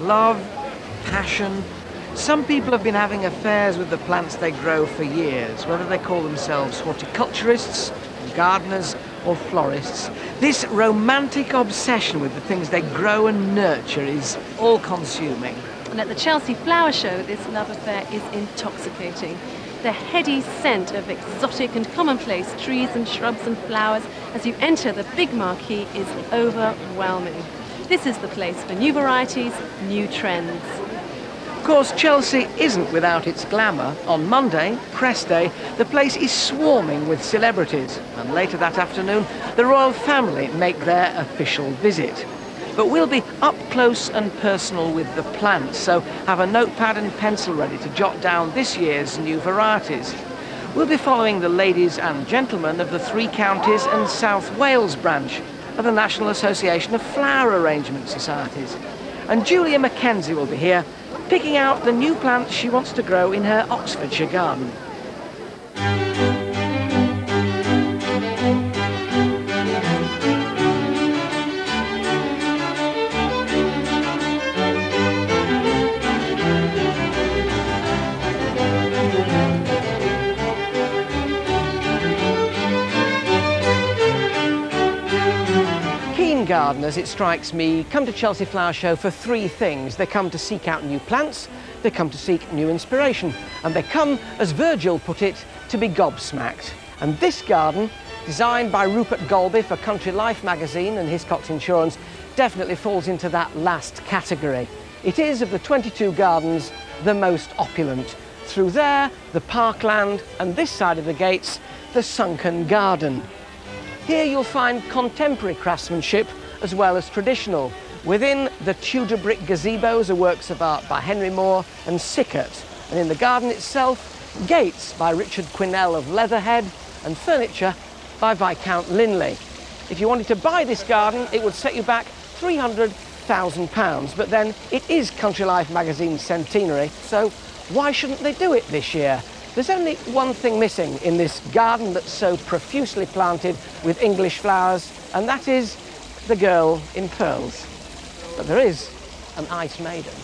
Love, passion. Some people have been having affairs with the plants they grow for years, whether they call themselves horticulturists, gardeners, or florists. This romantic obsession with the things they grow and nurture is all consuming. And at the Chelsea Flower Show, this love affair is intoxicating. The heady scent of exotic and commonplace trees and shrubs and flowers as you enter the big marquee is overwhelming. This is the place for new varieties, new trends. Of course, Chelsea isn't without its glamour. On Monday, press day, the place is swarming with celebrities. And later that afternoon, the royal family make their official visit. But we'll be up close and personal with the plants, so have a notepad and pencil ready to jot down this year's new varieties. We'll be following the ladies and gentlemen of the Three Counties and South Wales branch of the National Association of Flower Arrangement Societies. And Julia Mackenzie will be here, picking out the new plants she wants to grow in her Oxfordshire garden. Gardeners, it strikes me, come to Chelsea Flower Show for three things. They come to seek out new plants, they come to seek new inspiration, and they come, as Virgil put it, to be gobsmacked. And this garden, designed by Rupert Golby for Country Life magazine and Hiscox Insurance, definitely falls into that last category. It is, of the 22 gardens, the most opulent. Through there, the parkland, and this side of the gates, the sunken garden. Here you'll find contemporary craftsmanship as well as traditional. Within the Tudor brick gazebos are works of art by Henry Moore and Sickert, and in the garden itself, gates by Richard Quinnell of Leatherhead and furniture by Viscount Linley. If you wanted to buy this garden, it would set you back £300,000, but then it is Country Life magazine's centenary, so why shouldn't they do it this year? There's only one thing missing in this garden that's so profusely planted with English flowers, and that is the girl in pearls. But there is an ice maiden.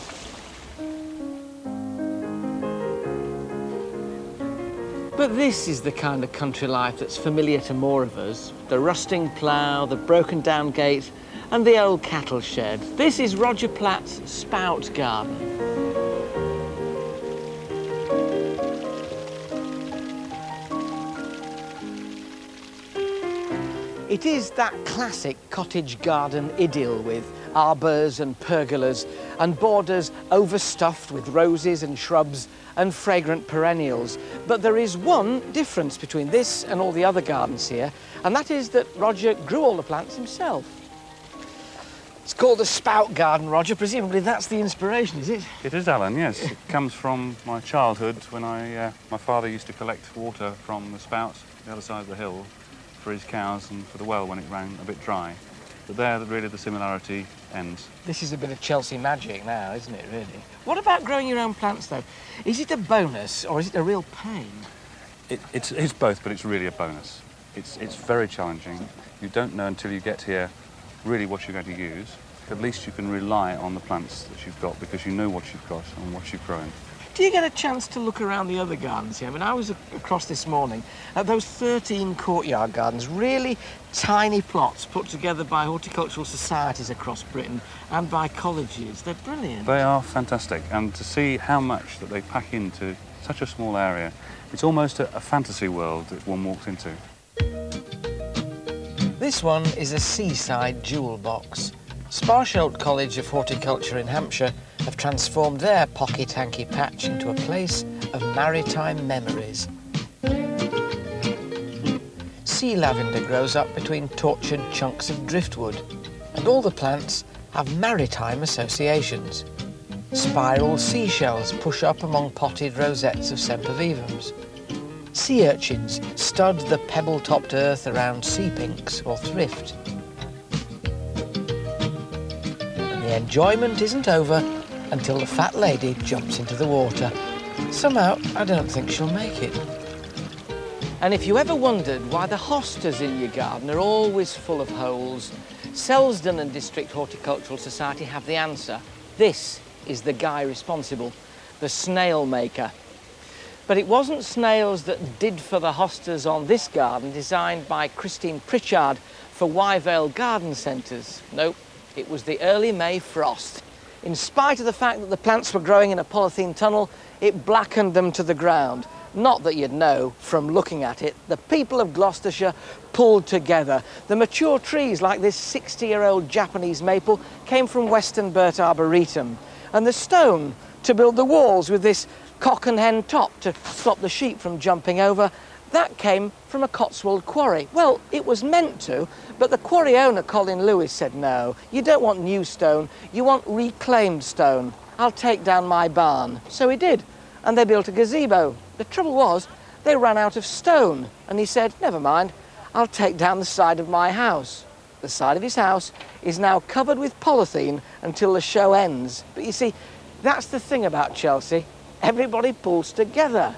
But this is the kind of country life that's familiar to more of us. The rusting plough, the broken down gate, and the old cattle shed. This is Roger Platt's spout garden. It is that classic cottage garden idyll with arbours and pergolas and borders overstuffed with roses and shrubs and fragrant perennials. But there is one difference between this and all the other gardens here, and that is that Roger grew all the plants himself. It's called the spout garden, Roger. Presumably that's the inspiration, is it? It is, Alan, yes. it comes from my childhood when I, uh, my father used to collect water from the spouts the other side of the hill for his cows and for the well when it ran a bit dry. But there, really, the similarity ends. This is a bit of Chelsea magic now, isn't it, really? What about growing your own plants, though? Is it a bonus or is it a real pain? It, it's, it's both, but it's really a bonus. It's, it's very challenging. You don't know until you get here really what you're going to use. At least you can rely on the plants that you've got because you know what you've got and what you've grown. Do you get a chance to look around the other gardens here? I mean, I was across this morning at those 13 courtyard gardens, really tiny plots put together by horticultural societies across Britain and by colleges. They're brilliant. They are fantastic. And to see how much that they pack into such a small area, it's almost a, a fantasy world that one walks into. This one is a seaside jewel box. Sparsholt College of Horticulture in Hampshire have transformed their pocket hanky patch into a place of maritime memories. Sea lavender grows up between tortured chunks of driftwood, and all the plants have maritime associations. Spiral seashells push up among potted rosettes of sempervivums. Sea urchins stud the pebble-topped earth around sea pinks or thrift. Enjoyment isn't over until the fat lady jumps into the water. Somehow, I don't think she'll make it. And if you ever wondered why the hostas in your garden are always full of holes, Selsdon and District Horticultural Society have the answer. This is the guy responsible, the snail maker. But it wasn't snails that did for the hostas on this garden designed by Christine Pritchard for Wyevale Garden Centres. Nope, it was the early May frost. In spite of the fact that the plants were growing in a polythene tunnel, it blackened them to the ground. Not that you'd know from looking at it. The people of Gloucestershire pulled together. The mature trees, like this 60-year-old Japanese maple, came from Westonbirt Arboretum. And the stone to build the walls with this cock and hen top to stop the sheep from jumping over, that came from a Cotswold quarry. Well, it was meant to, but the quarry owner, Colin Lewis, said no, you don't want new stone, you want reclaimed stone. I'll take down my barn. So he did, and they built a gazebo. The trouble was, they ran out of stone, and he said, never mind, I'll take down the side of my house. The side of his house is now covered with polythene until the show ends. But you see, that's the thing about Chelsea. Everybody pulls together.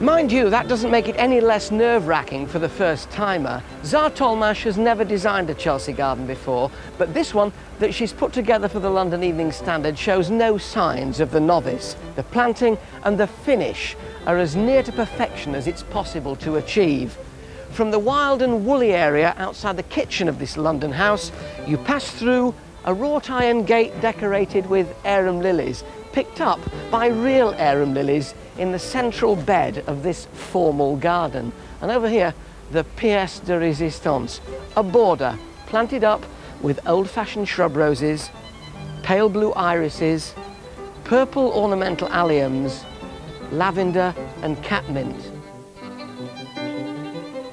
Mind you, that doesn't make it any less nerve-wracking for the first timer. Xa Tollemache has never designed a Chelsea garden before, but this one that she's put together for the London Evening Standard shows no signs of the novice. The planting and the finish are as near to perfection as it's possible to achieve. From the wild and woolly area outside the kitchen of this London house, you pass through a wrought iron gate decorated with arum lilies, picked up by real arum lilies in the central bed of this formal garden. And over here, the pièce de résistance, a border planted up with old-fashioned shrub roses, pale blue irises, purple ornamental alliums, lavender and catmint.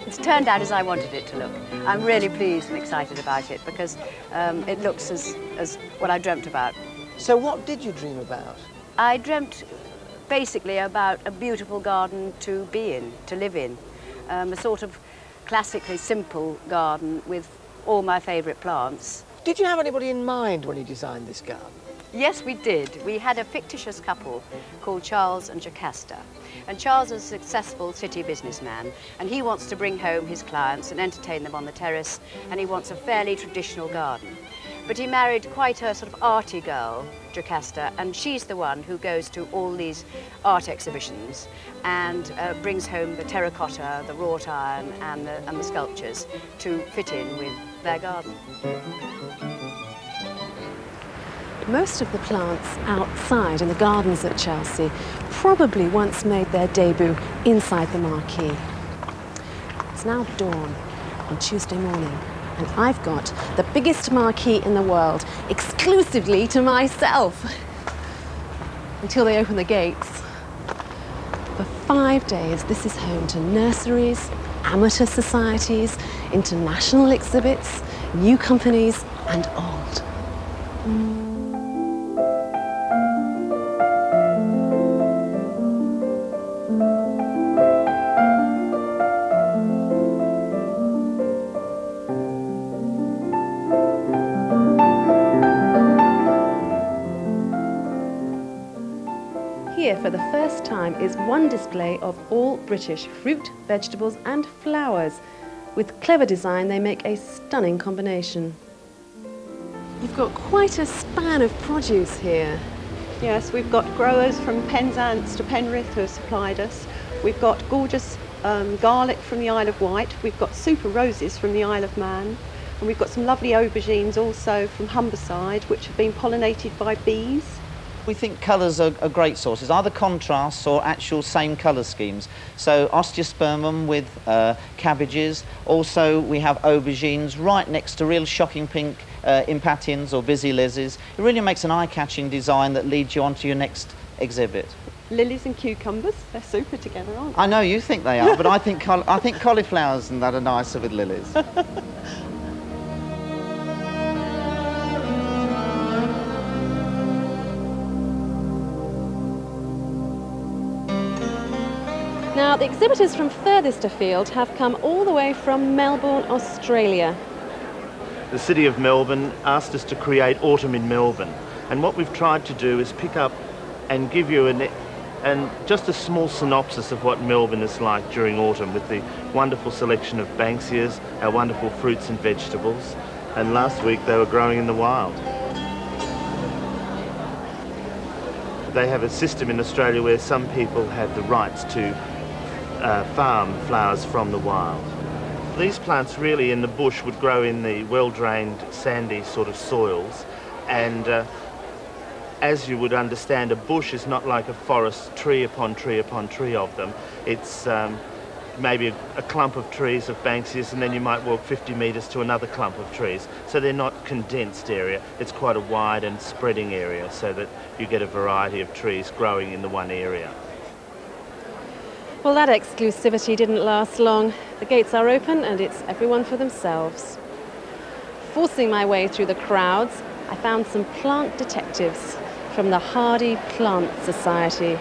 It's turned out as I wanted it to look. I'm really pleased and excited about it because um, it looks as, as what I dreamt about. So what did you dream about? I dreamt basically about a beautiful garden to be in, to live in. Um, a sort of classically simple garden with all my favourite plants. Did you have anybody in mind when you designed this garden? Yes, we did. We had a fictitious couple called Charles and Jocasta. And Charles is a successful city businessman, and he wants to bring home his clients and entertain them on the terrace, and he wants a fairly traditional garden. But he married quite a sort of arty girl, Jocasta, and she's the one who goes to all these art exhibitions and uh, brings home the terracotta, the wrought iron and the, and the sculptures to fit in with their garden. Most of the plants outside in the gardens at Chelsea probably once made their debut inside the marquee. It's now dawn on Tuesday morning and I've got the biggest marquee in the world exclusively to myself until they open the gates. For five days, this is home to nurseries, amateur societies, international exhibits, new companies, and old. Here, is one display of all British fruit, vegetables, and flowers. With clever design, they make a stunning combination. You've got quite a span of produce here. Yes, we've got growers from Penzance to Penrith who have supplied us. We've got gorgeous um, garlic from the Isle of Wight. We've got super roses from the Isle of Man. And we've got some lovely aubergines also from Humberside, which have been pollinated by bees. We think colours are, are, great sources, either contrasts or actual same colour schemes. So osteospermum with uh, cabbages. Also, we have aubergines right next to real shocking pink uh, impatiens or busy lizzies. It really makes an eye-catching design that leads you on to your next exhibit. Lilies and cucumbers, they're super together, aren't they? I know you think they are, but I think, I think cauliflowers and that are nicer with lilies. Now, the exhibitors from furthest afield have come all the way from Melbourne, Australia. The City of Melbourne asked us to create Autumn in Melbourne. And what we've tried to do is pick up and give you an, and just a small synopsis of what Melbourne is like during autumn with the wonderful selection of Banksias, our wonderful fruits and vegetables, and last week they were growing in the wild. They have a system in Australia where some people have the rights to uh, farm flowers from the wild. These plants really in the bush would grow in the well-drained sandy sort of soils and uh, as you would understand, a bush is not like a forest, tree upon tree upon tree of them. It's um, maybe a, a, clump of trees of Banksias and then you might walk 50 metres to another clump of trees. So they're not condensed area, it's quite a wide and spreading area so that you get a variety of trees growing in the one area. Well, that exclusivity didn't last long. The gates are open and it's everyone for themselves. Forcing my way through the crowds, I found some plant detectives from the Hardy Plant Society.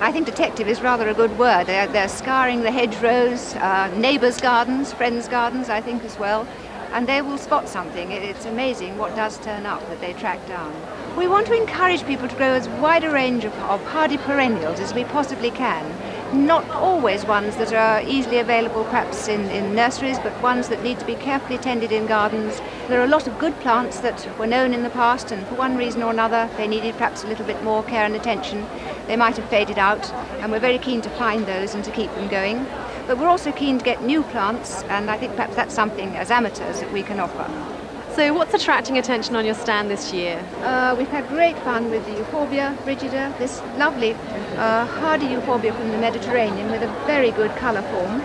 I think detective is rather a good word. They're, they're scouring the hedgerows, uh, neighbours' gardens, friends' gardens, I think, as well. And they will spot something. It's amazing what does turn up that they track down. We want to encourage people to grow as wide a range of, of hardy perennials as we possibly can not always ones that are easily available perhaps in, in nurseries, but ones that need to be carefully tended in gardens. There are a lot of good plants that were known in the past and for one reason or another they needed perhaps a little bit more care and attention. They might have faded out and we're very keen to find those and to keep them going. But we're also keen to get new plants and I think perhaps that's something as amateurs that we can offer. So what's attracting attention on your stand this year? Uh, we've had great fun with the Euphorbia rigida, this lovely uh, hardy Euphorbia from the Mediterranean with a very good colour form.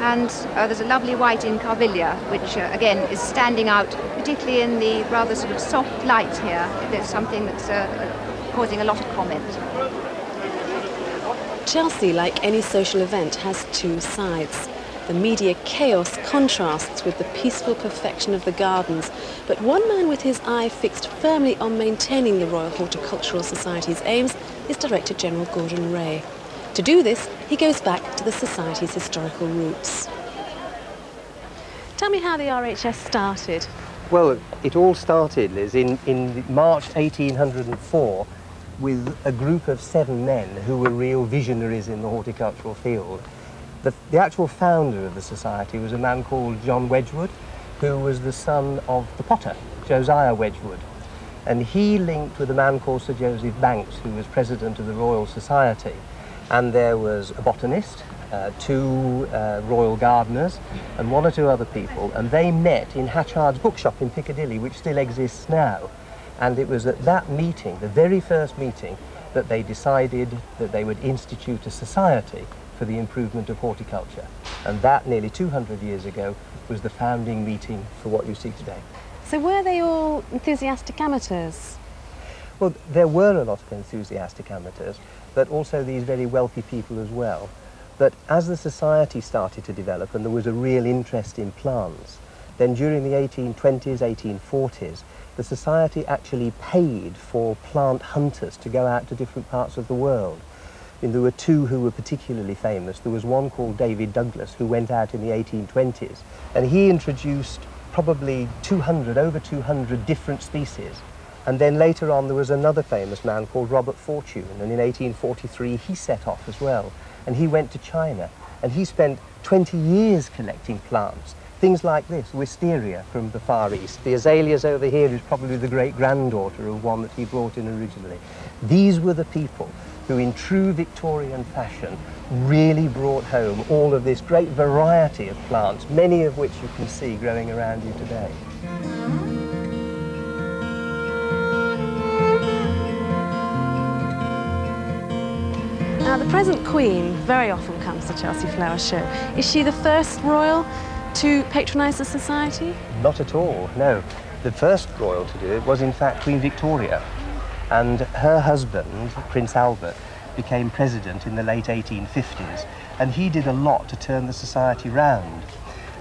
And uh, there's a lovely white Incarvillea, which uh, again is standing out, particularly in the rather sort of soft light here. There's something that's uh, causing a lot of comment. Chelsea, like any social event, has two sides. The media chaos contrasts with the peaceful perfection of the gardens, but one man with his eye fixed firmly on maintaining the Royal Horticultural Society's aims is Director General Gordon Rae. To do this, he goes back to the Society's historical roots. Tell me how the RHS started. Well, it all started, Liz, in, in March 1804 with a group of seven men who were real visionaries in the horticultural field the, the actual founder of the society was a man called John Wedgwood, who was the son of the potter, Josiah Wedgwood. And he linked with a man called Sir Joseph Banks, who was president of the Royal Society. And there was a botanist, uh, two uh, royal gardeners, and one or two other people. And they met in Hatchard's bookshop in Piccadilly, which still exists now. And it was at that meeting, the very first meeting, that they decided that they would institute a society for the improvement of horticulture. And that, nearly 200 years ago, was the founding meeting for what you see today. So were they all enthusiastic amateurs? Well, there were a lot of enthusiastic amateurs, but also these very wealthy people as well. But as the society started to develop and there was a real interest in plants, then during the 1820s, 1840s, the society actually paid for plant hunters to go out to different parts of the world there were two who were particularly famous. There was one called David Douglas who went out in the 1820s and he introduced probably 200, over 200 different species. And then later on there was another famous man called Robert Fortune and in 1843 he set off as well and he went to China and he spent 20 years collecting plants. Things like this, wisteria from the Far East. The azaleas over here is probably the great-granddaughter of one that he brought in originally. These were the people who in true Victorian fashion really brought home all of this great variety of plants, many of which you can see growing around you today. Now, the present Queen very often comes to Chelsea Flower Show. Is she the first royal to patronise the society? Not at all, no. The first royal to do it was, in fact, Queen Victoria. And her husband, Prince Albert, became president in the late 1850s, and he did a lot to turn the society round.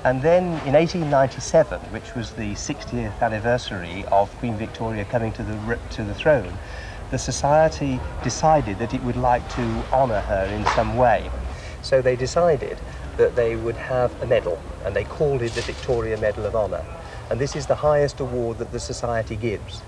And then in 1897, which was the 60th anniversary of Queen Victoria coming to the, to the throne, the society decided that it would like to honour her in some way. So they decided that they would have a medal, and they called it the Victoria Medal of Honour. And this is the highest award that the society gives.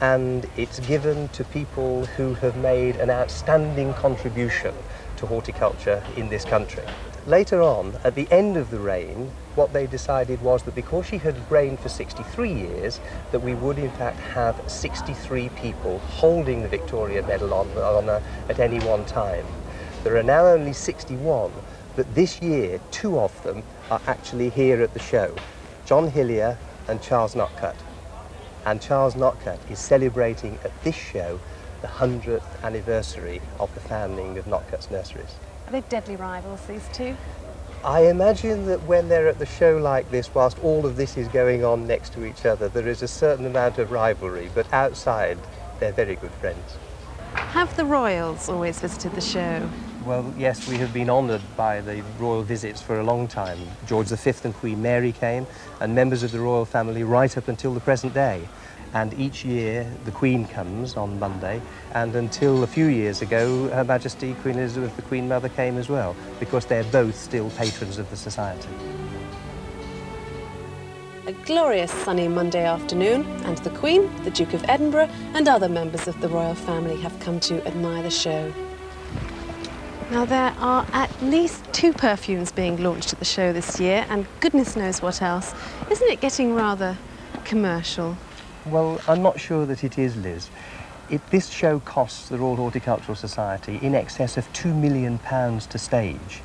And it's given to people who have made an outstanding contribution to horticulture in this country. Later on, at the end of the reign, what they decided was that because she had reigned for 63 years, that we would in fact have 63 people holding the Victoria Medal on, honour at any one time. There are now only 61, but this year, two of them are actually here at the show. John Hillier and Charles Notcutt. And Charles Notcutt is celebrating at this show the 100th anniversary of the founding of Notcutt's Nurseries. Are they deadly rivals, these two? I imagine that when they're at the show like this, whilst all of this is going on next to each other, there is a certain amount of rivalry, but outside, they're very good friends. Have the royals always visited the show? Well, yes, we have been honoured by the royal visits for a long time. George V and Queen Mary came, and members of the royal family right up until the present day. And each year the Queen comes on Monday, and until a few years ago, Her Majesty Queen Elizabeth, the Queen Mother, came as well, because they're both still patrons of the Society. A glorious sunny Monday afternoon, and the Queen, the Duke of Edinburgh, and other members of the royal family have come to admire the show. Now, there are at least two perfumes being launched at the show this year, and goodness knows what else. Isn't it getting rather commercial? Well, I'm not sure that it is, Liz. This show costs the Royal Horticultural Society in excess of £2 million to stage.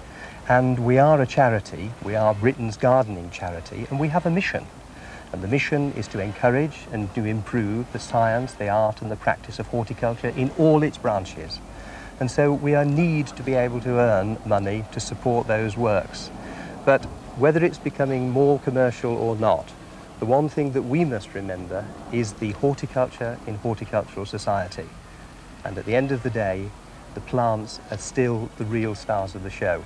And we are a charity, we are Britain's gardening charity, and we have a mission. And the mission is to encourage and to improve the science, the art and the practice of horticulture in all its branches. And so we are need to be able to earn money to support those works. But whether it's becoming more commercial or not, the one thing that we must remember is the horticulture in horticultural society. And at the end of the day, the plants are still the real stars of the show.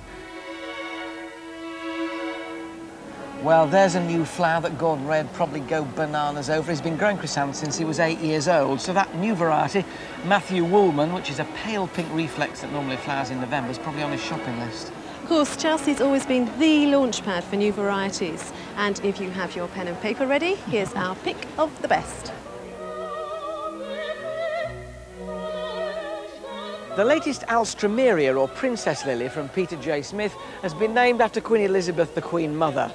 Well, there's a new flower that Gordon Rae probably go bananas over. He's been growing chrysanthemums since he was eight years old. So that new variety, Matthew Woolman, which is a pale pink reflex that normally flowers in November, is probably on his shopping list. Of course, Chelsea's always been the launchpad for new varieties. And if you have your pen and paper ready, here's our pick of the best. The latest Alstroemeria, or Princess Lily, from Peter J. Smith, has been named after Queen Elizabeth, the Queen Mother.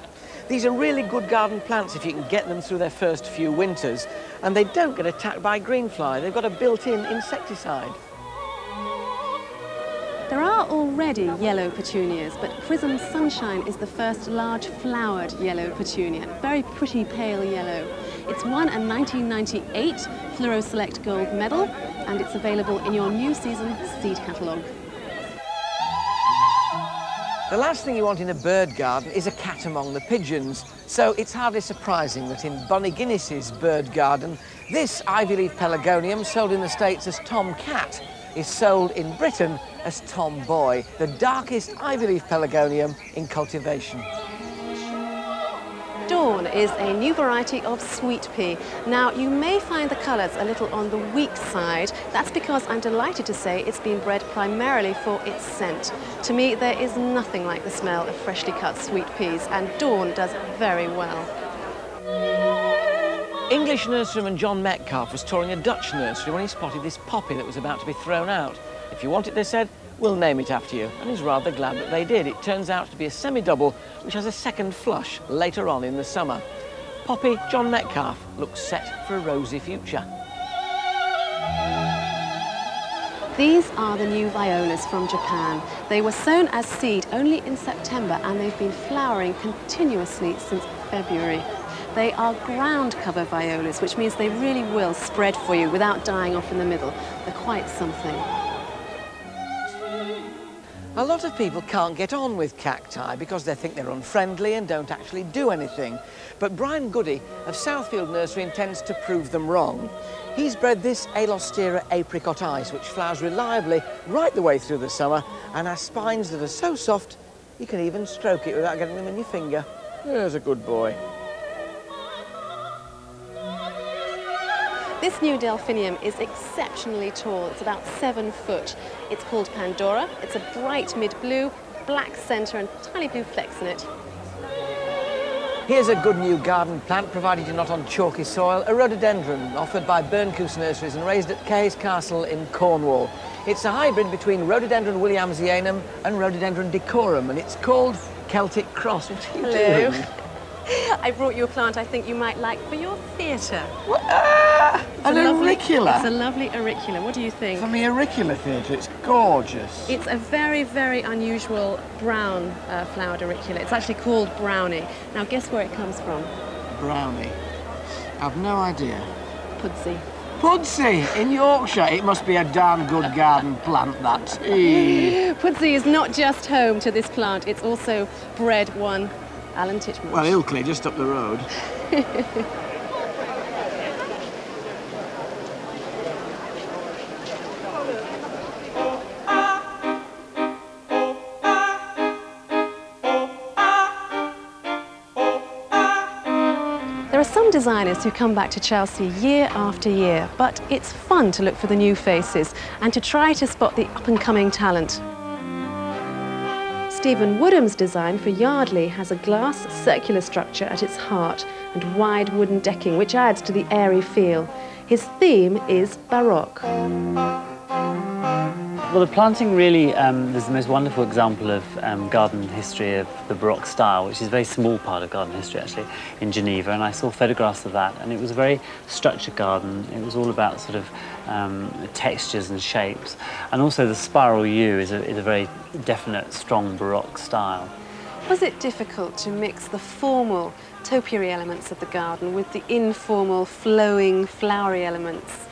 These are really good garden plants if you can get them through their first few winters, and they don't get attacked by greenfly. They've got a built-in insecticide. There are already yellow petunias, but Prism Sunshine is the first large flowered yellow petunia. Very pretty pale yellow. It's won a 1998 Fleuroselect Gold medal, and it's available in your new season seed catalogue. The last thing you want in a bird garden is a cat among the pigeons. So it's hardly surprising that in Bonnie Guinness's bird garden, this ivy leaf pelargonium, sold in the States as Tom Cat, is sold in Britain as Tom Boy, the darkest ivy leaf pelargonium in cultivation. Dawn is a new variety of sweet pea. Now, you may find the colours a little on the weak side. That's because I'm delighted to say it's been bred primarily for its scent. To me, there is nothing like the smell of freshly cut sweet peas, and Dawn does very well. English nurseryman John Metcalfe was touring a Dutch nursery when he spotted this poppy that was about to be thrown out. If you want it, they said, we'll name it after you. And he's rather glad that they did. It turns out to be a semi-double, which has a second flush later on in the summer. Poppy John Metcalfe looks set for a rosy future. These are the new violas from Japan. They were sown as seed only in September and they've been flowering continuously since February. They are ground cover violas, which means they really will spread for you without dying off in the middle. They're quite something. A lot of people can't get on with cacti because they think they're unfriendly and don't actually do anything. But Brian Goody of Southfield Nursery intends to prove them wrong. He's bred this Alostera apricot ice, which flowers reliably right the way through the summer and has spines that are so soft you can even stroke it without getting them in your finger. There's a good boy. This new delphinium is exceptionally tall. It's about seven foot. It's called Pandora. It's a bright mid-blue, black centre and tiny blue flecks in it. Here's a good new garden plant, provided you're not on chalky soil, a rhododendron offered by Burncoose Nurseries and raised at Caerhays Castle in Cornwall. It's a hybrid between Rhododendron williamsianum and Rhododendron decorum, and it's called Celtic Cross. What are you Hello. I brought you a plant I think you might like for your theatre. Ah, It's an a lovely- auricula. It's a lovely auricula. What do you think? For me, auricula theatre, it's gorgeous. It's a very, very unusual brown uh, flowered auricula. It's actually called brownie. Now, guess where it comes from? Brownie. I've no idea. Pudsey. Pudsey in Yorkshire. It must be a darn good garden plant, that. Pudsey is not just home to this plant, it's also bred one Alan Titchmarsh. Well, Ilkley, just up the road. There are some designers who come back to Chelsea year after year, but it's fun to look for the new faces and to try to spot the up-and-coming talent. Stephen Woodham's design for Yardley has a glass circular structure at its heart and wide wooden decking, which adds to the airy feel. His theme is Baroque. Well, the planting really um, is the most wonderful example of um, garden history of the Baroque style, which is a very small part of garden history actually in Geneva. And I saw photographs of that, and it was a very structured garden. It was all about sort of um, textures and shapes, and also the spiral yew is a, is a very definite, strong Baroque style. Was it difficult to mix the formal topiary elements of the garden with the informal, flowing, flowery elements?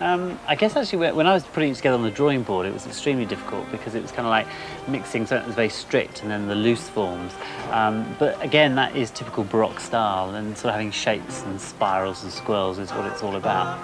Um, I guess actually when I was putting it together on the drawing board, it was extremely difficult because it was kind of like mixing something that was very strict and then the loose forms. Um, but again, that is typical Baroque style and sort of having shapes and spirals and squirrels is what it's all about.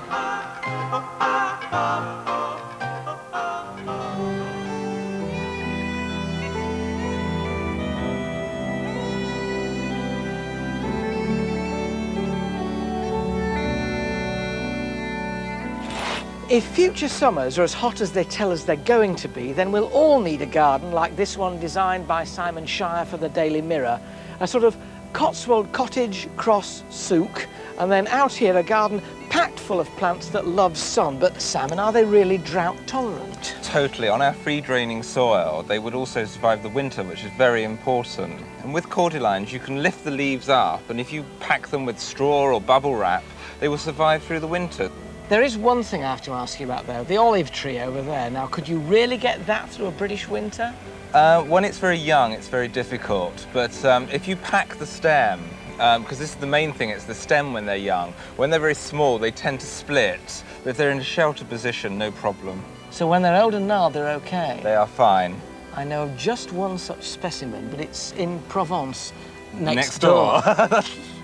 If future summers are as hot as they tell us they're going to be, then we'll all need a garden like this one designed by Simon Shire for the Daily Mirror. A sort of Cotswold cottage cross souk, and then out here a garden packed full of plants that love sun. But Simon, are they really drought tolerant? Totally. On our free draining soil, they would also survive the winter, which is very important. And with cordylines, you can lift the leaves up, and if you pack them with straw or bubble wrap, they will survive through the winter. There is one thing I have to ask you about though, the olive tree over there. Now, could you really get that through a British winter? Uh, when it's very young, it's very difficult. But um, if you pack the stem, because this is the main thing, it's the stem when they're young. When they're very small, they tend to split. But if they're in a sheltered position, no problem. So when they're old and gnarled, they're okay? They are fine. I know of just one such specimen, but it's in Provence, next, Next door. It's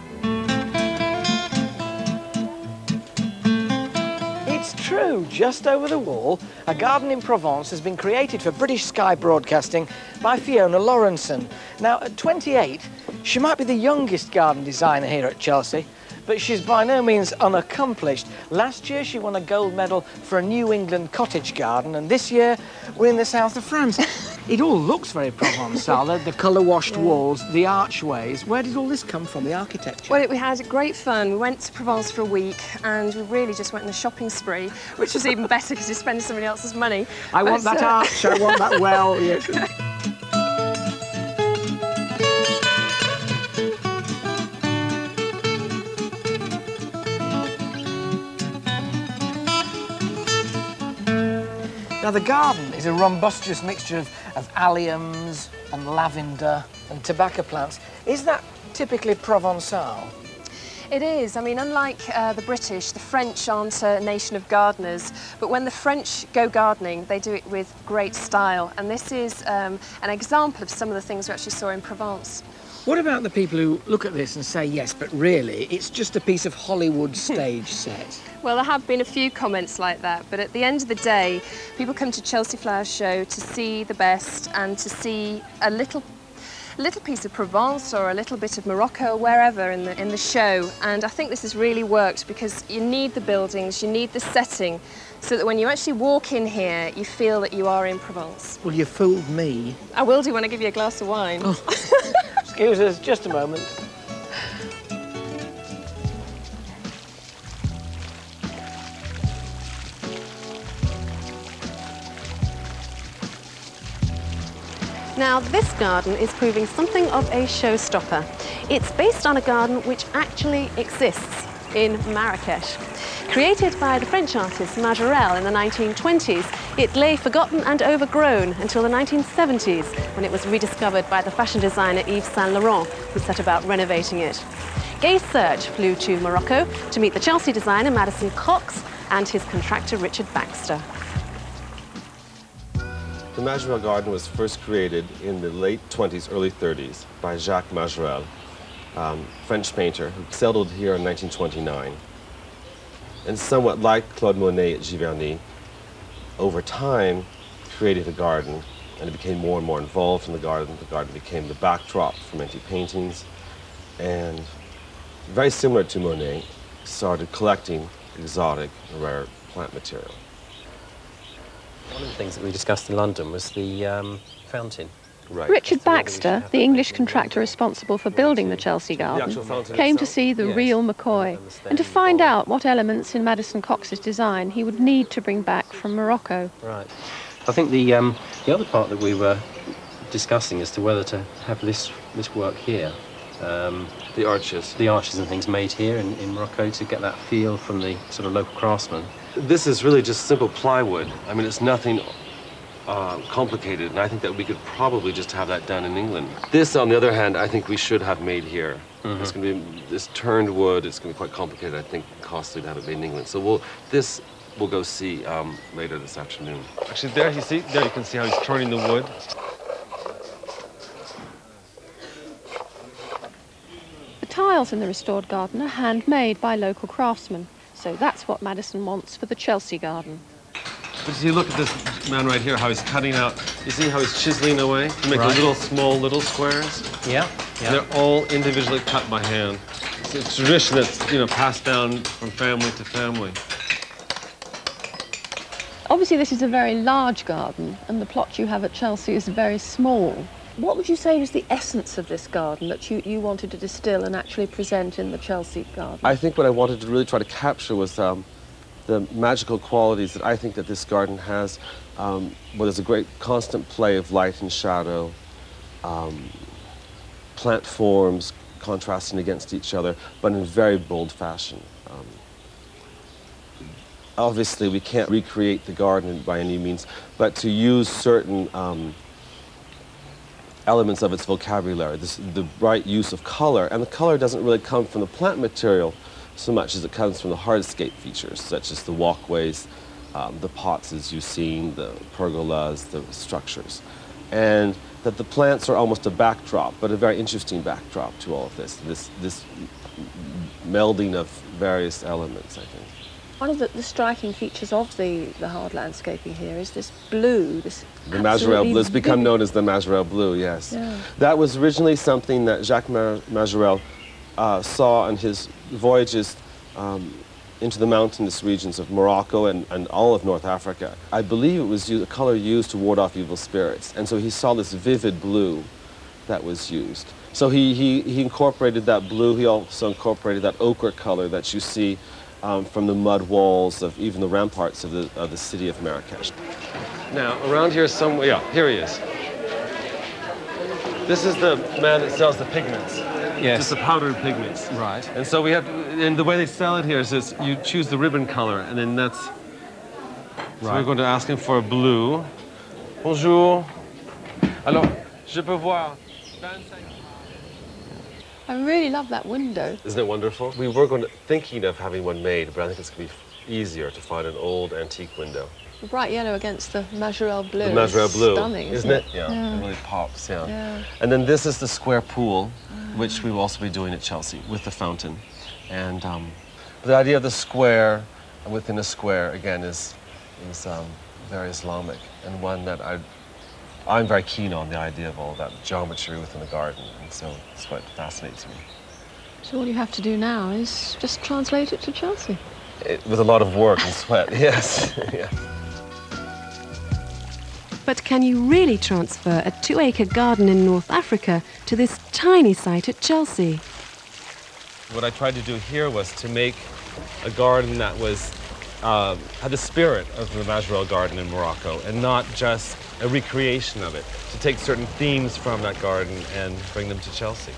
just over the wall, a garden in Provence has been created for British Sky Broadcasting by Fiona Lawrenson. Now, at 28, she might be the youngest garden designer here at Chelsea, but she's by no means unaccomplished. Last year, she won a gold medal for a New England cottage garden, and this year, we're in the south of France. It all looks very Provençal, the, the colour-washed walls, the archways. Where did all this come from, the architecture? Well, we had great fun. We went to Provence for a week and we really just went on a shopping spree, which was even better because you're spending somebody else's money. I want that uh, arch, I want that well. Yes. Now the garden is a rumbustious mixture of, of alliums and lavender and tobacco plants. Is that typically Provençal? It is. I mean, unlike uh, the British, the French aren't a nation of gardeners, but when the French go gardening, they do it with great style. And this is um, an example of some of the things we actually saw in Provence. What about the people who look at this and say, yes, but really, it's just a piece of Hollywood stage set? Well, there have been a few comments like that, but at the end of the day, people come to Chelsea Flower Show to see the best and to see a little a little piece of Provence or a little bit of Morocco or wherever in the, in the show. And I think this has really worked because you need the buildings, you need the setting, so that when you actually walk in here, you feel that you are in Provence. Well, you fooled me. I will do when I give you a glass of wine. Oh. Excuse us just a moment. Now, this garden is proving something of a showstopper. It's based on a garden which actually exists in Marrakesh. Created by the French artist Majorelle in the 1920s, it lay forgotten and overgrown until the 1970s when it was rediscovered by the fashion designer Yves Saint Laurent, who set about renovating it. Gay Search flew to Morocco to meet the Chelsea designer Madison Cox and his contractor Richard Baxter. The Majorelle Garden was first created in the late 20s, early 30s by Jacques Majorelle, um, French painter who settled here in 1929. And somewhat like Claude Monet at Giverny, over time created a garden and it became more and more involved in the garden. The garden became the backdrop for many paintings and very similar to Monet, started collecting exotic and rare plant material. One of the things that we discussed in London was the um, fountain. Right. Richard Baxter, the English contractor responsible for building the Chelsea Garden, actual fountain came to see the Yes. real McCoy and to find out what elements in Madison Cox's design he would need to bring back from Morocco. Right. I think the um, the other part that we were discussing as to whether to have this this work here. Um, the arches. The arches and things made here in, in Morocco to get that feel from the sort of local craftsman. This is really just simple plywood. I mean, it's nothing uh, complicated, and I think that we could probably just have that done in England. This, on the other hand, I think we should have made here. It's going to be this turned wood. It's going to be quite complicated. I think costly to have it made in England. So we'll this we'll go see um, later this afternoon. Actually, there you see there you can see how he's turning the wood. The tiles in the restored garden are handmade by local craftsmen, so that's what Madison wants for the Chelsea Garden. But you see, look at this man right here. How he's cutting out. You see how he's chiseling away to make Right. little small little squares. Yeah. And they're all individually cut by hand. It's a tradition that's you know passed down from family to family. Obviously, this is a very large garden, and the plot you have at Chelsea is very small. What would you say was the essence of this garden that you, you wanted to distill and actually present in the Chelsea garden? I think what I wanted to really try to capture was um, the magical qualities that I think that this garden has. Um, where there's a great constant play of light and shadow, um, plant forms contrasting against each other, but in very bold fashion. Um, obviously, we can't recreate the garden by any means, but to use certain um, elements of its vocabulary, this, the bright use of color, and the color doesn't really come from the plant material so much as it comes from the hardscape features, such as the walkways, um, the pots as you've seen, the pergolas, the structures. And that the plants are almost a backdrop, but a very interesting backdrop to all of this, this, this melding of various elements, I think. One of the, the striking features of the, the hard landscaping here is this blue, this The Majorelle Blue. It's become known as the Majorelle Blue, yes. Yeah. That was originally something that Jacques Ma- Majorelle uh, saw on his voyages um, into the mountainous regions of Morocco and, and all of North Africa. I believe it was u- a color used to ward off evil spirits. And so he saw this vivid blue that was used. So he, he, he incorporated that blue. He also incorporated that ochre color that you see um, from the mud walls of even the ramparts of the, of the city of Marrakesh. Now, around here somewhere, yeah, here he is. This is the man that sells the pigments. Yes. Just the powdered pigments. Right. And so we have, and the way they sell it here is this, you choose the ribbon color, and then that's, so we're going to ask him for a blue. Bonjour. Alors, je peux voir. I really love that window. Isn't it wonderful? We were going to, thinking of having one made, but I think it's going to be easier to find an old antique window. The bright yellow against the Majorelle blue. The is Majorelle blue. Stunning, isn't, it? Yeah, Yeah. it really pops, yeah. Yeah. And then this is the square pool, which we will also be doing at Chelsea with the fountain. And um, the idea of the square within a square, again, is, is um, very Islamic and one that I, I'm very keen on, the idea of all that geometry within the garden. And so it's what fascinates me. So all you have to do now is just translate it to Chelsea. It, with a lot of work and sweat, yes. yeah. But can you really transfer a two acre garden in North Africa to this tiny site at Chelsea? What I tried to do here was to make a garden that was uh, had the spirit of the Majorelle Garden in Morocco and not just a recreation of it, to take certain themes from that garden and bring them to Chelsea.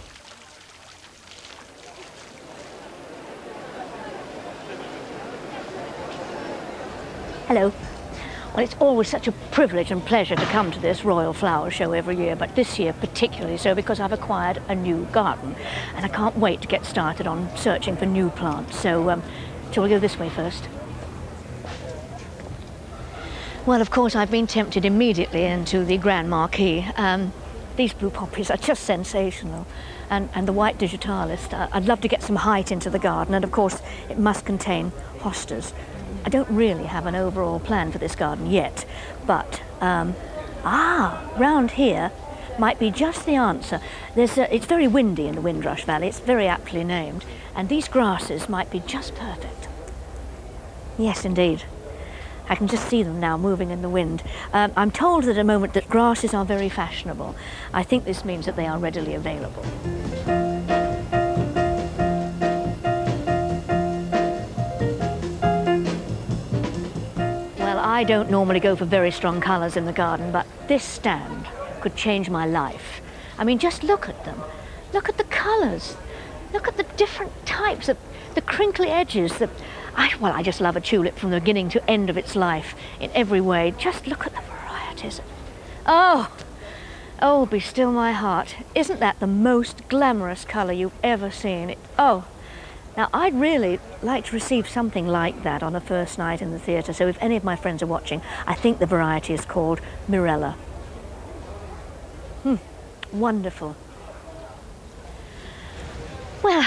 Hello. Well, it's always such a privilege and pleasure to come to this Royal Flower Show every year, but this year particularly so because I've acquired a new garden and I can't wait to get started on searching for new plants. So, um, shall we go this way first? Well, of course, I've been tempted immediately into the Grand Marquee. Um, these blue poppies are just sensational. And, and the white digitalis, uh, I'd love to get some height into the garden, and of course, it must contain hostas. I don't really have an overall plan for this garden yet, but um, ah, round here might be just the answer. There's a, it's very windy in the Windrush Valley, it's very aptly named, and these grasses might be just perfect. Yes, indeed. I can just see them now moving in the wind. Um, I'm told at the moment that grasses are very fashionable. I think this means that they are readily available. I don't normally go for very strong colours in the garden, but this stand could change my life. I mean, just look at them. Look at the colours. Look at the different types, of, the crinkly edges. The, I, well, I just love a tulip from the beginning to end of its life in every way. Just look at the varieties. Oh, oh, be still my heart. Isn't that the most glamorous colour you've ever seen? It, oh, now, I'd really like to receive something like that on a first night in the theatre, so if any of my friends are watching, I think the variety is called Mirella. Hmm, wonderful. Well,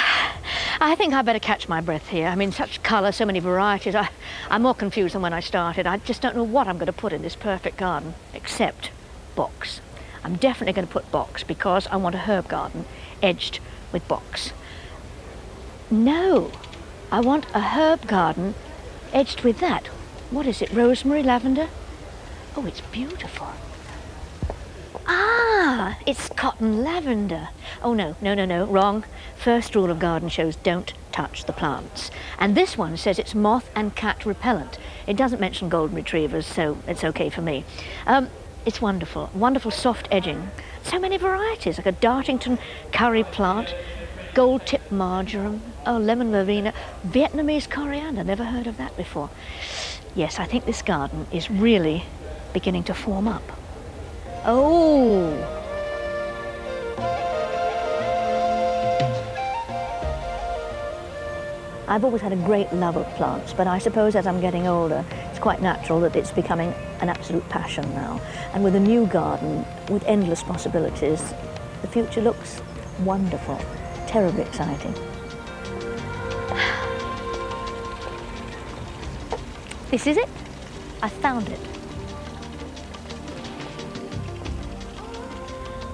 I think I better catch my breath here. I mean, such colour, so many varieties. I, I'm more confused than when I started. I just don't know what I'm going to put in this perfect garden, except box. I'm definitely going to put box because I want a herb garden edged with box. No, I want a herb garden edged with that. What is it, rosemary, lavender? Oh, it's beautiful. Ah, it's cotton lavender. Oh, no, no, no, no, wrong. First rule of garden shows, don't touch the plants. And this one says it's moth and cat repellent. It doesn't mention golden retrievers, so it's okay for me. Um, it's wonderful, wonderful soft edging. So many varieties, like a Dartington curry plant, gold tip marjoram, oh, lemon verbena, Vietnamese coriander, never heard of that before. Yes, I think this garden is really beginning to form up. Oh! I've always had a great love of plants, but I suppose as I'm getting older, it's quite natural that it's becoming an absolute passion now. And with a new garden, with endless possibilities, the future looks wonderful terribly exciting. This is it. I found it.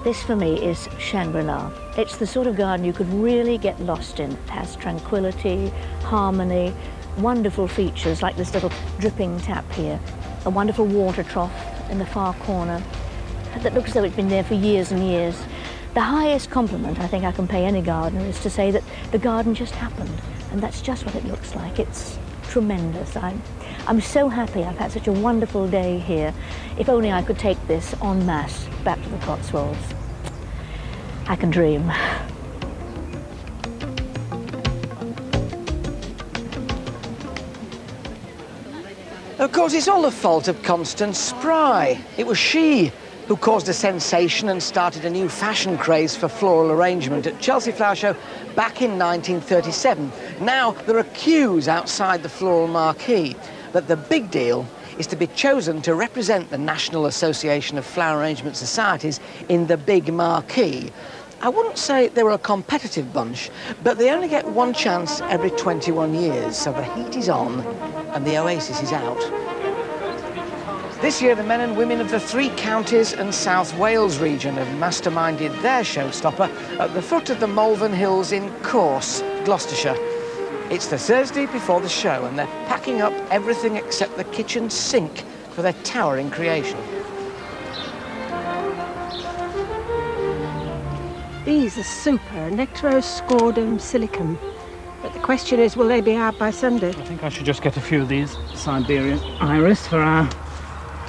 This for me is Shangri-La. It's the sort of garden you could really get lost in. It has tranquility, harmony, wonderful features like this little dripping tap here, a wonderful water trough in the far corner that looks as though it's been there for years and years. The highest compliment I think I can pay any gardener is to say that the garden just happened, and that's just what it looks like. It's tremendous. I'm, I'm so happy I've had such a wonderful day here. If only I could take this en masse back to the Cotswolds. I can dream. Of course, it's all the fault of Constance Spry. It was she who caused a sensation and started a new fashion craze for floral arrangement at Chelsea Flower Show back in 1937. Now, there are queues outside the floral marquee, but the big deal is to be chosen to represent the National Association of Flower Arrangement Societies in the big marquee. I wouldn't say they were a competitive bunch, but they only get one chance every 21 years, so the heat is on and the oasis is out. This year, the men and women of the three counties and South Wales region have masterminded their showstopper at the foot of the Malvern Hills in Corse, Gloucestershire. It's the Thursday before the show, and they're packing up everything except the kitchen sink for their towering creation. These are super, Nectaroscordum siculum. But the question is, will they be out by Sunday? I think I should just get a few of these Siberian iris for our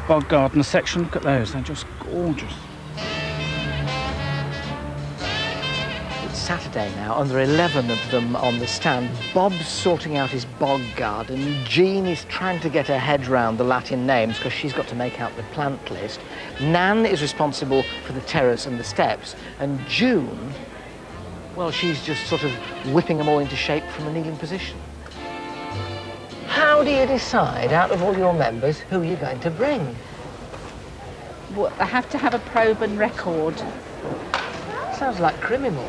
bog garden section. Look at those, they're just gorgeous. It's Saturday now, and there are 11 of them on the stand. Bob's sorting out his bog garden. Jean is trying to get her head round the Latin names because she's got to make out the plant list. Nan is responsible for the terrace and the steps. And June, well, she's just sort of whipping them all into shape from a kneeling position. How do you decide, out of all your members, who you're going to bring? Well, I have to have a proven record. Sounds like criminal.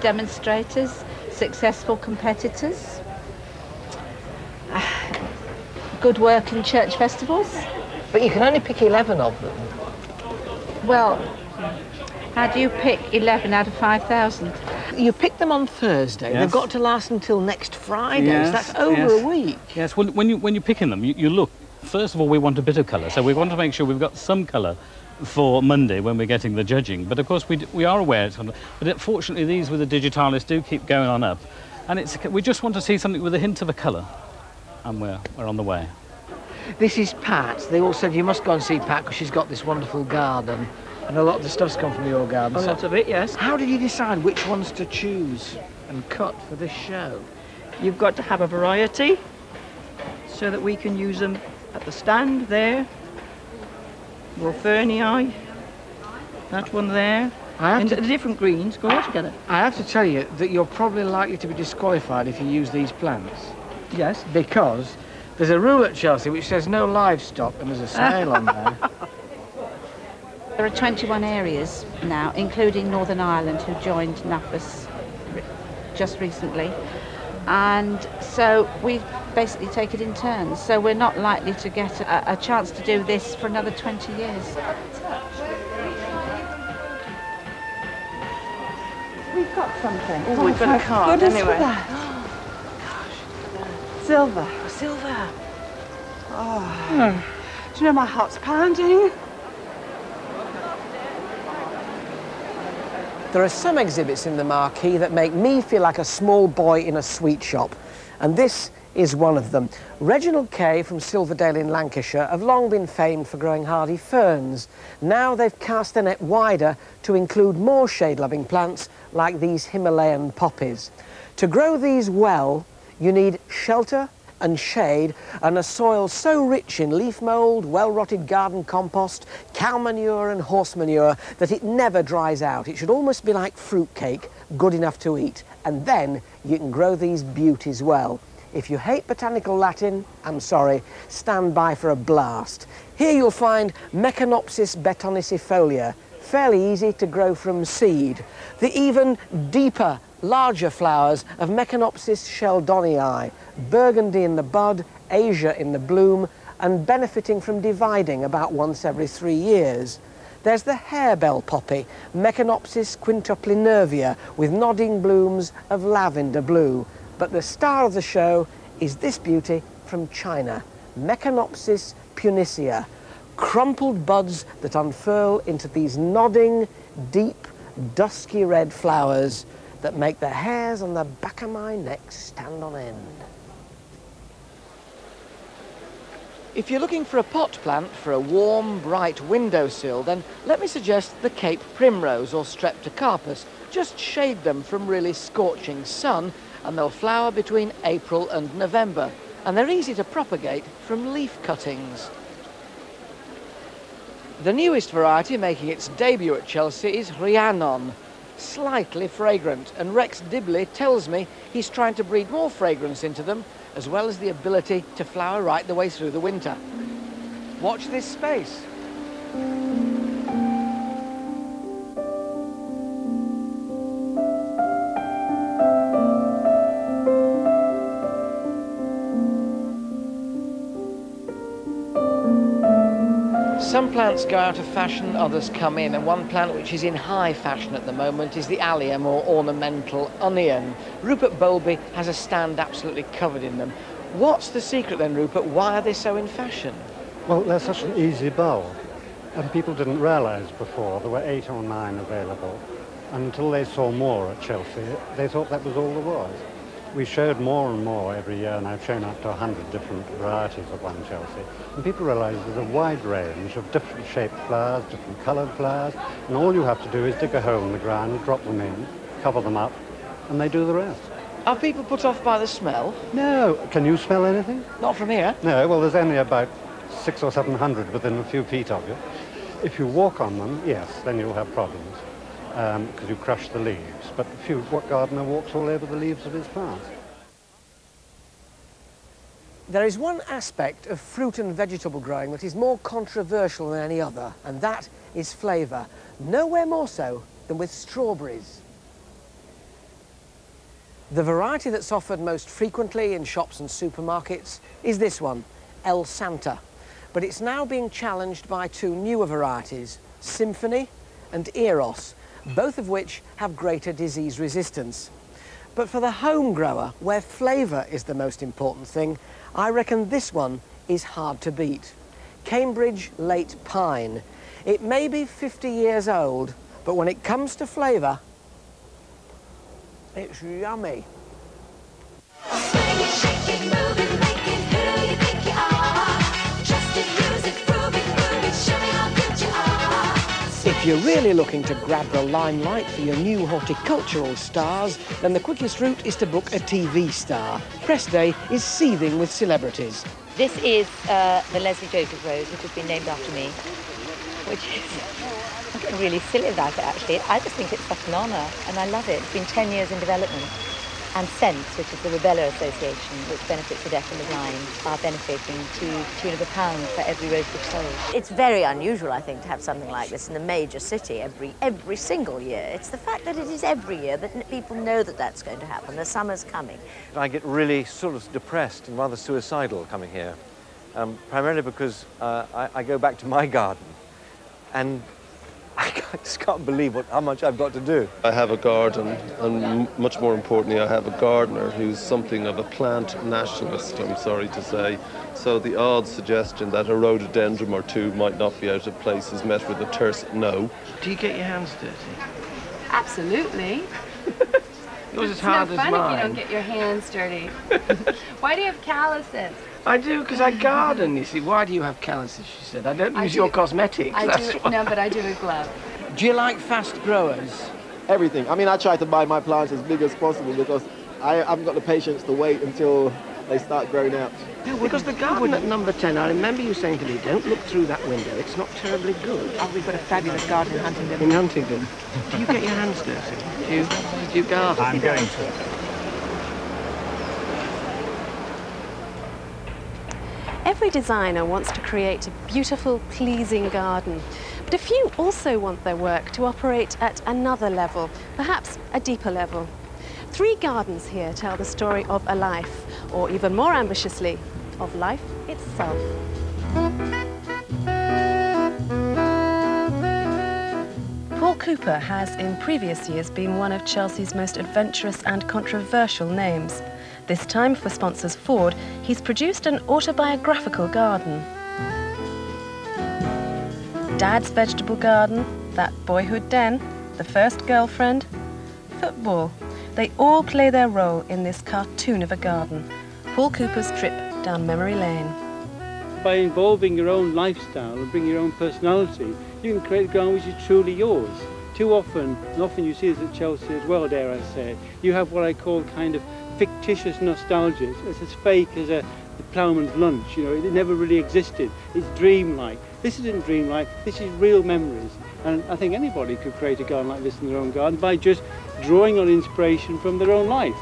Demonstrators, successful competitors, ah, good work in church festivals. But you can only pick 11 of them. Well, how do you pick 11 out of 5,000? You pick them on Thursday. Yes. They've got to last until next Friday. Yes, so that's over yes. a week. Yes, when, when, you, when you're picking them, you, you look. First of all, we want a bit of colour, so we want to make sure we've got some colour for Monday when we're getting the judging. But of course, we, d- we are aware it's on. But unfortunately, these with the digitalis do keep going on up, and it's we just want to see something with a hint of a colour, and we're we're on the way. This is Pat. They all said you must go and see Pat because she's got this wonderful garden. And a lot of the stuff's come from your garden. A lot of it, yes. How did you decide which ones to choose and cut for this show? You've got to have a variety so that we can use them at the stand there. Wulfenii, that one there. And to- the different greens go all together. I have to tell you that you're probably likely to be disqualified if you use these plants. Yes. Because there's a rule at Chelsea which says no livestock and there's a snail on there. There are 21 areas now, including Northern Ireland, who joined NAFAS just recently. And so we basically take it in turns. So we're not likely to get a, a chance to do this for another 20 years. We've got something. Oh, we've got a oh, card goodness anyway. for that. Silver. Silver. Oh. Do you know my heart's pounding? There are some exhibits in the marquee that make me feel like a small boy in a sweet shop, and this is one of them. Reginald Kaye from Silverdale in Lancashire have long been famed for growing hardy ferns. Now they've cast their net wider to include more shade-loving plants like these Himalayan poppies. To grow these well, you need shelter and shade and a soil so rich in leaf mould, well-rotted garden compost, cow manure and horse manure that it never dries out. It should almost be like fruitcake, good enough to eat. And then you can grow these beauties well. If you hate botanical Latin, I'm sorry, stand by for a blast. Here you'll find Meconopsis betonicifolia, fairly easy to grow from seed. The even deeper, larger flowers of Meconopsis sheldonii, burgundy in the bud, Asia in the bloom, and benefiting from dividing about once every three years. There's the harebell poppy, Meconopsis quintuplinervia, with nodding blooms of lavender blue. But the star of the show is this beauty from China, Meconopsis punicea, crumpled buds that unfurl into these nodding, deep, dusky red flowers that make the hairs on the back of my neck stand on end. If you're looking for a pot plant for a warm, bright windowsill, then let me suggest the Cape Primrose or Streptocarpus. Just shade them from really scorching sun and they'll flower between April and November. And they're easy to propagate from leaf cuttings. The newest variety making its debut at Chelsea is Rhiannon, slightly fragrant, and Rex Dibley tells me he's trying to breed more fragrance into them, as well as the ability to flower right the way through the winter. Watch this space. Some plants go out of fashion, others come in, and one plant which is in high fashion at the moment is the allium or ornamental onion. Rupert Bowlby has a stand absolutely covered in them. What's the secret then, Rupert? Why are they so in fashion? Well, they're such an easy bulb, and people didn't realise before there were eight or nine available. Until they saw more at Chelsea, they thought that was all there was. We showed more and more every year, and I've shown up to 100 different varieties of one Chelsea. And people realize there's a wide range of different shaped flowers, different colored flowers, and all you have to do is dig a hole in the ground, drop them in, cover them up, and they do the rest. Are people put off by the smell? No. Can you smell anything? Not from here. No, well, there's only about six or seven hundred within a few feet of you. If you walk on them, yes, then you'll have problems because um, you crush the leaves. But few, what gardener walks all over the leaves of his plants? There is one aspect of fruit and vegetable growing that is more controversial than any other, and that is flavour. Nowhere more so than with strawberries. The variety that's offered most frequently in shops and supermarkets is this one, Elsanta. But it's now being challenged by two newer varieties, Symphony and Eros, both of which have greater disease resistance. But for the home grower, where flavour is the most important thing, I reckon this one is hard to beat. Cambridge Late Pine. It may be 50 years old, but when it comes to flavour, it's yummy. If you're really looking to grab the limelight for your new horticultural stars, then the quickest route is to book a TV star. Press Day is seething with celebrities. This is uh, the Lesley Joseph Rose, which has been named after me, which is I'm getting really silly about it actually. I just think it's such an honour and I love it. It's been 10 years in development and Sense, which is the Rubella Association, which benefits the deaf and the blind, are benefiting to the tune of a pound for every rosebush sold. It's very unusual, I think, to have something like this in a major city every every single year. It's the fact that it is every year that people know that that's going to happen. The summer's coming. I get really sort of depressed and rather suicidal coming here, um, primarily because uh, I, I go back to my garden and I just can't believe what, how much I've got to do. I have a garden, and much more importantly, I have a gardener who's something of a plant nationalist, I'm sorry to say. So the odd suggestion that a rhododendron or two might not be out of place is met with a terse no. Do you get your hands dirty? Absolutely. Yours is it's hard no as fun mine. if you don't get your hands dirty. Why do you have calluses? I do, because I garden, you see. Why do you have calluses, she said. I don't I use do- your cosmetics. I that's do, why. no, but I do with gloves. Do you like fast growers? Everything. I mean, I try to buy my plants as big as possible because I haven't got the patience to wait until they start growing out. No, because the garden at number 10, I remember you saying to me, don't look through that window, it's not terribly good. Oh, we've got a fabulous garden in Huntingdon. In Huntingdon. Do you get your hands dirty? Do you, do you garden? I'm going to. Every designer wants to create a beautiful, pleasing garden. But a few also want their work to operate at another level, perhaps a deeper level. Three gardens here tell the story of a life, or even more ambitiously, of life itself. Paul Cooper has in previous years been one of Chelsea's most adventurous and controversial names. This time, for sponsors Ford, he's produced an autobiographical garden. Dad's vegetable garden, that boyhood den, the first girlfriend, football. They all play their role in this cartoon of a garden. Paul Cooper's trip down memory lane. By involving your own lifestyle and bring your own personality, you can create a garden which is truly yours. Too often, and often you see this at Chelsea as well, dare I say, you have what I call kind of fictitious nostalgia. It's as fake as a the ploughman's lunch, you know, it never really existed. It's dreamlike. This isn't dreamlike, this is real memories. And I think anybody could create a garden like this in their own garden by just drawing on inspiration from their own life.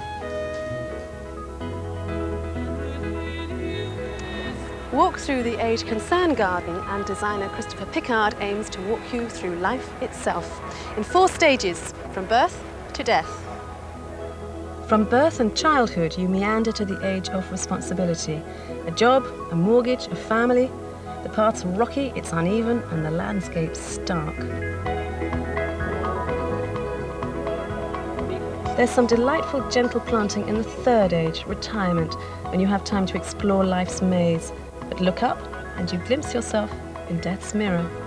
Walk through the Age Concern Garden and designer Christopher Pickard aims to walk you through life itself in four stages, from birth to death. From birth and childhood, you meander to the age of responsibility. A job, a mortgage, a family. The path's rocky, it's uneven, and the landscape's stark. There's some delightful gentle planting in the third age, retirement, when you have time to explore life's maze. But look up and you glimpse yourself in death's mirror.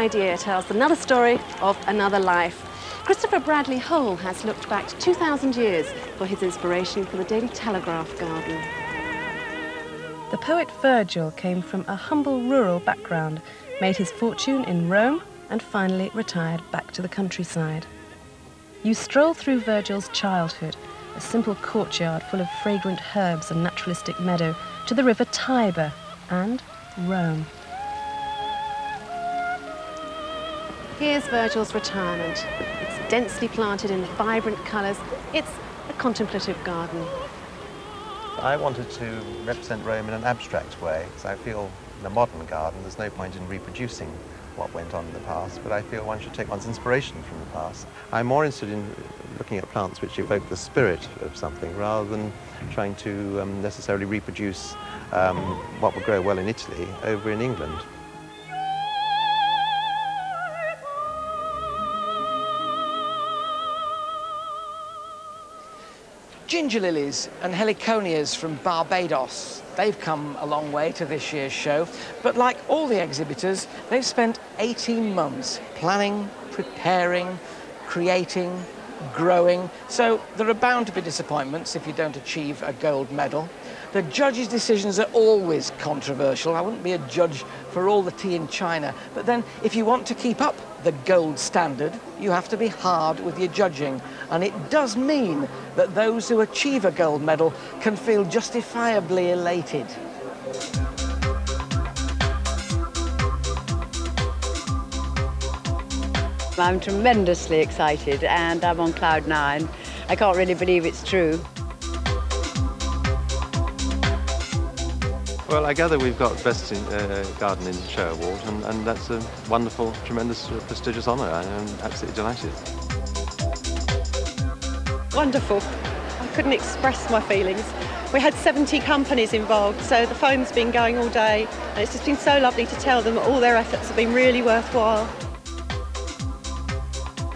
Idea tells another story of another life. Christopher Bradley Hole has looked back to 2,000 years for his inspiration for the Daily Telegraph garden. The poet Virgil came from a humble rural background, made his fortune in Rome, and finally retired back to the countryside. You stroll through Virgil's childhood, a simple courtyard full of fragrant herbs and naturalistic meadow, to the river Tiber and Rome. Here's Virgil's retirement. It's densely planted in vibrant colours. It's a contemplative garden. I wanted to represent Rome in an abstract way, because I feel in a modern garden there's no point in reproducing what went on in the past, but I feel one should take one's inspiration from the past. I'm more interested in looking at plants which evoke the spirit of something rather than trying to um, necessarily reproduce um, what would grow well in Italy over in England. Ginger lilies and heliconias from Barbados. They've come a long way to this year's show, but like all the exhibitors, they've spent 18 months planning, preparing, creating, growing. So there are bound to be disappointments if you don't achieve a gold medal. The judges' decisions are always controversial. I wouldn't be a judge for all the tea in China. But then, if you want to keep up the gold standard, you have to be hard with your judging. And it does mean that those who achieve a gold medal can feel justifiably elated. I'm tremendously excited and I'm on cloud nine. I can't really believe it's true. Well, I gather we've got Best in, uh, Garden in Show Award, and, and that's a wonderful, tremendous, uh, prestigious honour. I'm absolutely delighted. Wonderful. I couldn't express my feelings. We had 70 companies involved, so the phone's been going all day, and it's just been so lovely to tell them that all their efforts have been really worthwhile.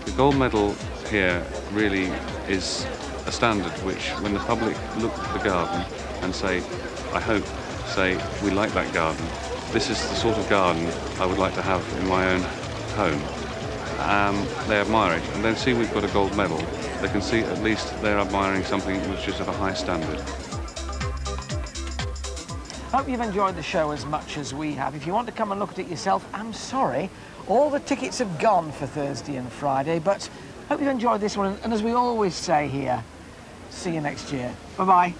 The gold medal here really is a standard which, when the public look at the garden and say, I hope say, we like that garden. This is the sort of garden I would like to have in my own home. Um, they admire it, and then see we've got a gold medal. They can see at least they're admiring something which is of a high standard. Hope you've enjoyed the show as much as we have. If you want to come and look at it yourself, I'm sorry. All the tickets have gone for Thursday and Friday, but hope you've enjoyed this one. And as we always say here, see you next year. Bye-bye.